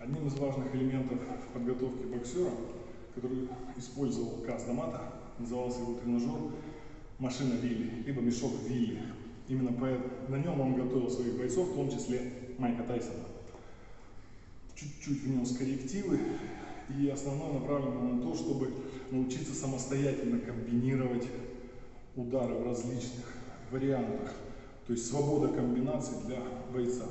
Одним из важных элементов в подготовке боксера, который использовал Каз Дамата, назывался его тренажер машина Вилли, либо мешок Вилли. Именно на нем он готовил своих бойцов, в том числе Майка Тайсона. Чуть-чуть внес коррективы, и основное направлено на то, чтобы научиться самостоятельно комбинировать удары в различных вариантах. То есть свобода комбинаций для бойца.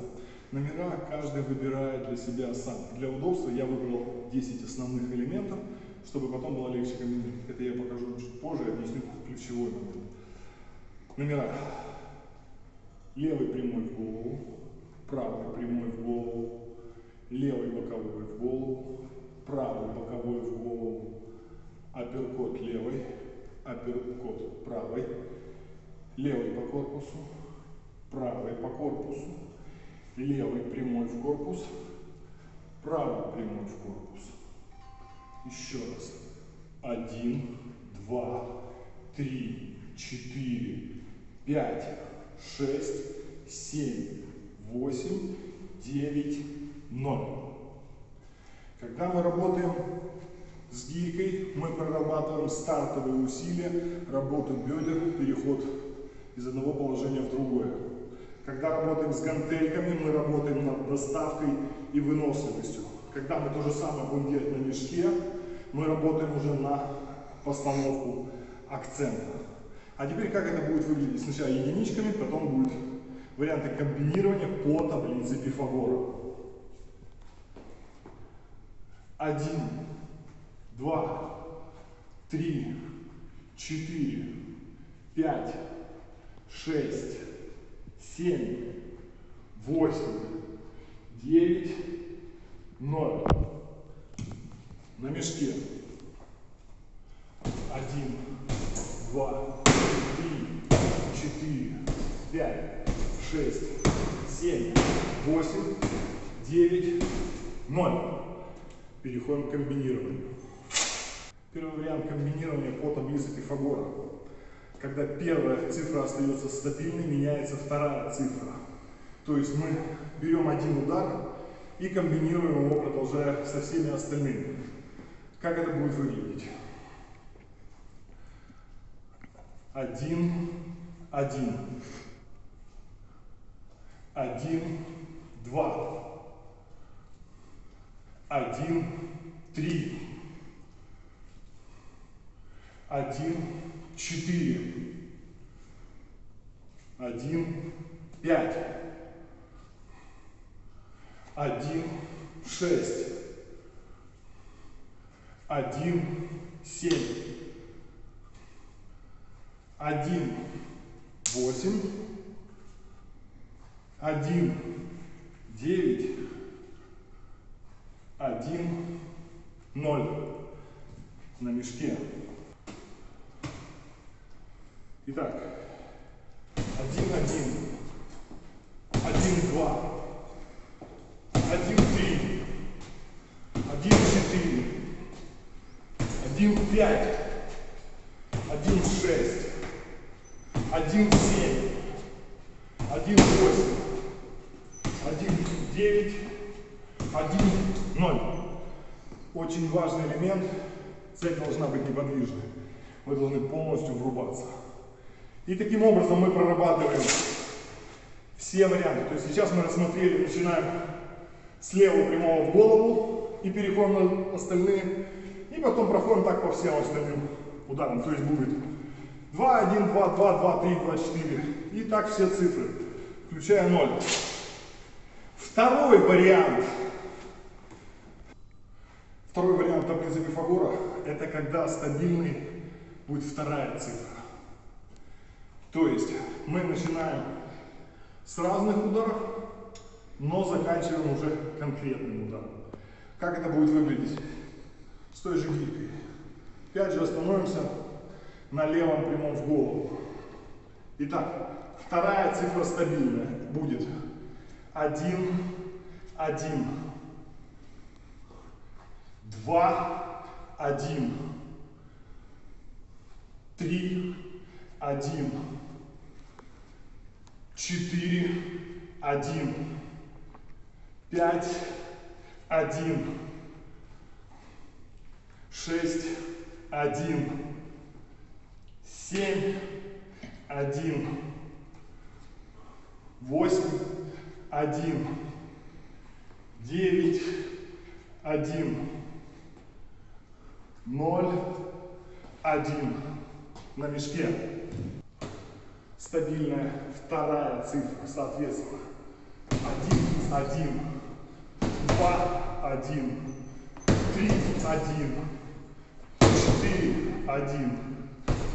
Номера каждый выбирает для себя сам. Для удобства я выбрал 10 основных элементов, чтобы потом было легче комбинировать. Это я покажу чуть позже, объясню ключевой момент. Номера. Левый прямой в голову, правый прямой в голову, левый боковой в голову, правый боковой в голову, апперкот левый, апперкот правый, левый по корпусу, правый по корпусу, левый прямой в корпус, правый прямой в корпус. Еще раз. Один, два, три, четыре, пять, шесть, семь, восемь, девять, ноль. Когда мы работаем с гирькой, мы прорабатываем стартовые усилия, работу бедер, переход из одного положения в другое. Когда работаем с гантельками, мы работаем над доставкой и выносливостью. Когда мы то же самое будем делать на мешке, мы работаем уже на постановку акцента. А теперь как это будет выглядеть? Сначала единичками, потом будут варианты комбинирования по таблице Пифагора. Один, два, три, четыре, пять, шесть, семь, восемь, девять, ноль. На мешке. Один, два, три, четыре, пять, шесть, семь, восемь, девять, ноль. Переходим к комбинированию. Первый вариант комбинирования по таблице Пифагора. Когда первая цифра остается стабильной, меняется вторая цифра. То есть мы берем один удар и комбинируем его, продолжая со всеми остальными. Как это будет выглядеть? Один, один. Один, два. Один, три. Один, четыре. Один, пять. Один, шесть. Один, семь. Один, восемь. Один, девять. Один, ноль. На мешке. Итак, один, один, один, два, один, три, один, четыре, один, пять, один, шесть, один, семь, один, восемь, один, девять, один, ноль. Очень важный элемент. Цель должна быть неподвижной. Мы должны полностью врубаться. И таким образом мы прорабатываем все варианты. То есть сейчас мы рассмотрели, начинаем с левого прямого в голову и переходим на остальные. И потом проходим так по всем остальным ударам. То есть будет 2, 1, 2, 2, 2, 3, 2, 4. И так все цифры, включая 0. Второй вариант. Второй вариант таблицы Пифагора, это когда стабильный будет вторая цифра. То есть мы начинаем с разных ударов, но заканчиваем уже конкретным ударом. Как это будет выглядеть? С той же гирькой. Опять же остановимся на левом прямом в голову. Итак, вторая цифра стабильная будет 1, 1, 2, 1, 3, 1, 4, 1, 5, один, шесть, один, семь, один, восемь, один, девять, один, ноль, один. На мешке стабильная вторая цифра, соответственно. Один, один, два, один, три, один, четыре, один,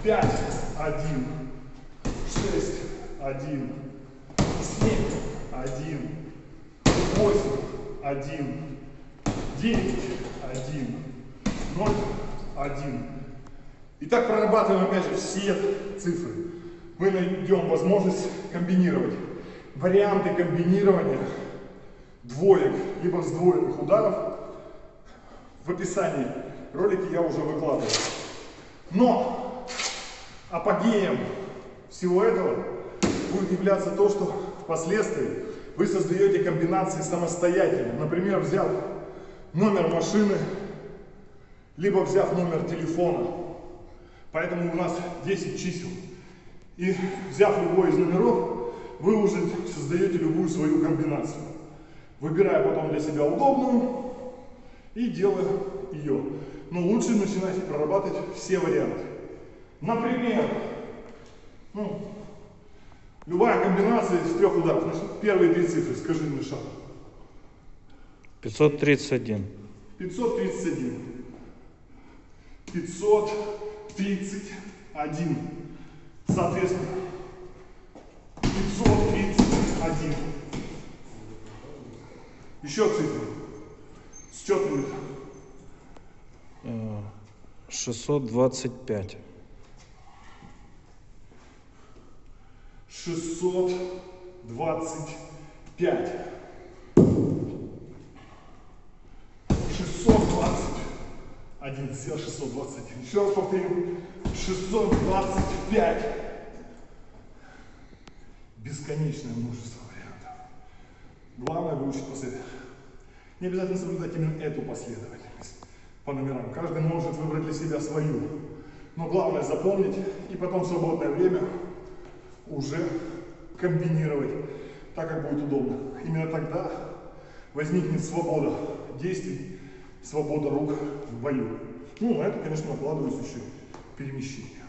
пять, один, шесть, один, семь, один, восемь, один, девять, один, ноль, один. Итак, прорабатываем опять же все цифры. Мы найдем возможность комбинировать. Варианты комбинирования двоек, либо сдвоенных ударов в описании ролики я уже выкладывал. Но апогеем всего этого будет являться то, что впоследствии вы создаете комбинации самостоятельно. Например, взяв номер машины, либо взяв номер телефона. Поэтому у нас 10 чисел. И взяв любой из номеров, вы уже создаете любую свою комбинацию. Выбирая потом для себя удобную и делая ее. Но лучше начинать прорабатывать все варианты. Например, ну, любая комбинация из трех ударов. Значит, первые три цифры, скажи мне шаг. 531. 531. 531. Соответственно, 531. Еще цифры. Будет. Э, 625. 625. 620. Один сделал 621. Еще раз повторю. 625. Бесконечное множество вариантов. Главное выучить последовательность. Не обязательно соблюдать именно эту последовательность по номерам. Каждый может выбрать для себя свою. Но главное запомнить и потом в свободное время уже комбинировать так, как будет удобно. Именно тогда возникнет свобода действий, свобода рук в бою. Ну, на это, конечно, накладываются еще перемещения.